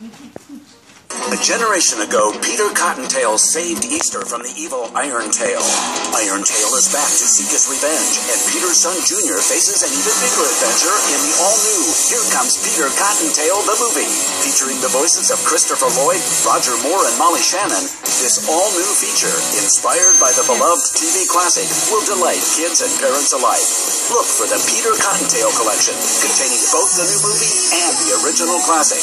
Никита. A generation ago, Peter Cottontail saved Easter from the evil Iron Tail. Iron Tail is back to seek his revenge, and Peter's son Junior faces an even bigger adventure in the all-new Here Comes Peter Cottontail the movie. Featuring the voices of Christopher Lloyd, Roger Moore, and Molly Shannon, this all-new feature, inspired by the beloved TV classic, will delight kids and parents alike. Look for the Peter Cottontail collection, containing both the new movie and the original classic.